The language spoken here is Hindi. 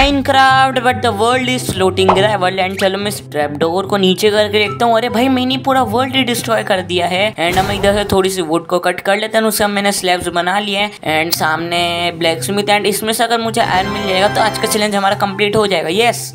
Minecraft but the world is floating world and चलो मैं इस ट्रैपडोर को नीचे करके देखता हूँ। अरे भाई, मैंने पूरा वर्ल्ड ही डिस्ट्रॉय कर दिया है। एंड हम इधर से थोड़ी सी वुड को कट कर लेते हैं उससे मैंने स्लैब्स बना लिए एंड सामने ब्लैक स्मिथ एंड इसमें से अगर मुझे आयरन मिल जाएगा तो आज का चैलेंज हमारा कंप्लीट हो जाएगा। येस